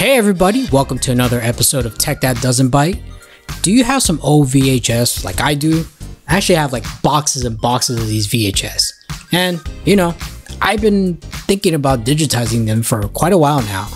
Hey everybody, welcome to another episode of Tech That Doesn't Byte. Do you have some old VHS like I do? I actually have like boxes and boxes of these VHS. And, you know, I've been thinking about digitizing them for quite a while now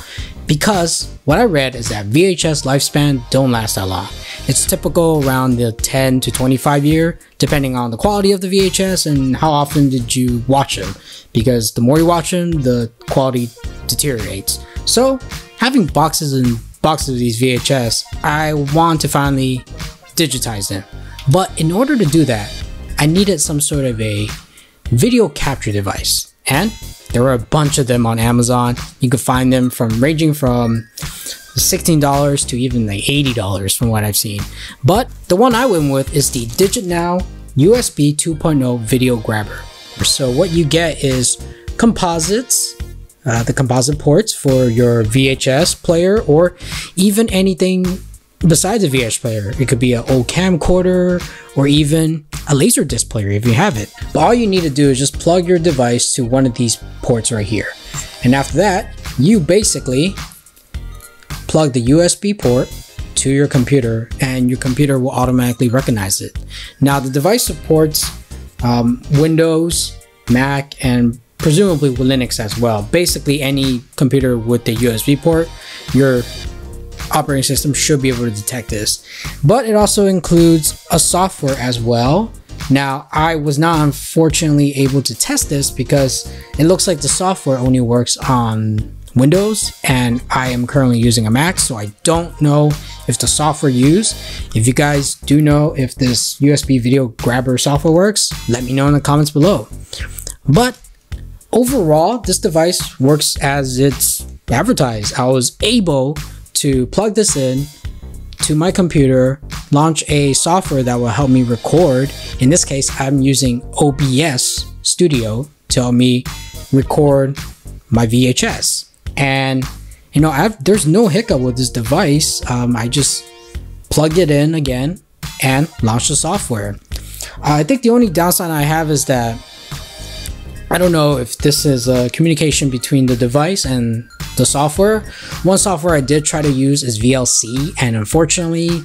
because what I read is that VHS lifespan don't last that long. It's typical around the 10 to 25 year, depending on the quality of the VHS and how often did you watch them. Because the more you watch them, the quality deteriorates. So having boxes and boxes of these VHS, I want to finally digitize them. But in order to do that, I needed some sort of a video capture device. And there were a bunch of them on Amazon. You could find them from ranging from $16 to even like $80 from what I've seen. But the one I went with is the DigitNow USB 2.0 video grabber. So what you get is composites, uh, the composite ports for your VHS player or even anything besides a VHS player. It could be an old camcorder or even a laser disc player if you have it. But all you need to do is just plug your device to one of these ports right here. And after that, you basically plug the USB port to your computer and your computer will automatically recognize it. Now the device supports um, Windows, Mac, and presumably with Linux as well. Basically any computer with the USB port, your operating system should be able to detect this. But it also includes a software as well. Now, I was not unfortunately able to test this because it looks like the software only works on Windows and I am currently using a Mac, so I don't know if the software used. If you guys do know if this USB video grabber software works, let me know in the comments below. But overall, this device works as it's advertised. I was able to plug this in to my computer, launch a software that will help me record. In this case, I'm using OBS Studio to help me record my VHS. And you know, I've, there's no hiccup with this device. Um, I just plugged it in again and launched the software. Uh, I think the only downside I have is that I don't know if this is a communication between the device and the software. One software I did try to use is VLC, and unfortunately,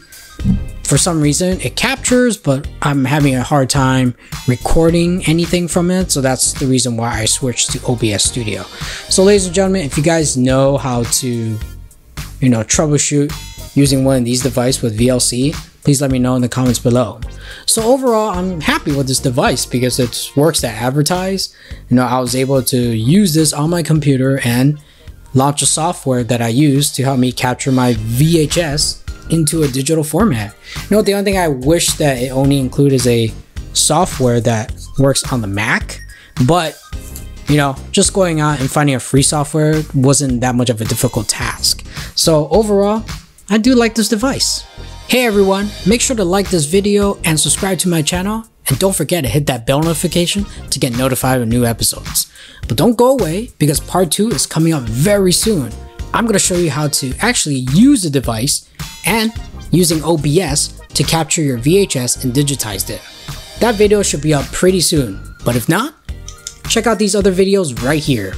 for some reason, it captures, but I'm having a hard time recording anything from it. So that's the reason why I switched to OBS Studio. So, ladies and gentlemen, if you guys know how to, you know, troubleshoot using one of these devices with VLC, please let me know in the comments below. So overall, I'm happy with this device because it works to advertise. You know, I was able to use this on my computer and launch a software that I use to help me capture my VHS into a digital format. You know, the only thing I wish that it only include is a software that works on the Mac, but you know, just going out and finding a free software wasn't that much of a difficult task. So overall, I do like this device. Hey everyone, make sure to like this video and subscribe to my channel and don't forget to hit that bell notification to get notified of new episodes. But don't go away because part 2 is coming up very soon. I'm going to show you how to actually use the device and using OBS to capture your VHS and digitize it. That video should be up pretty soon, but if not, check out these other videos right here.